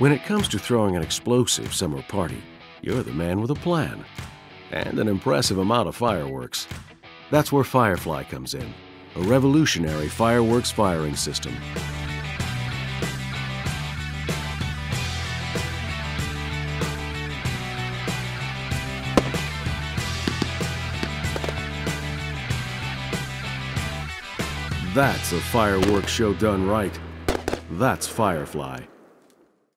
When it comes to throwing an explosive summer party, you're the man with a plan and an impressive amount of fireworks. That's where Firefly comes in, a revolutionary fireworks firing system. That's a fireworks show done right. That's Firefly.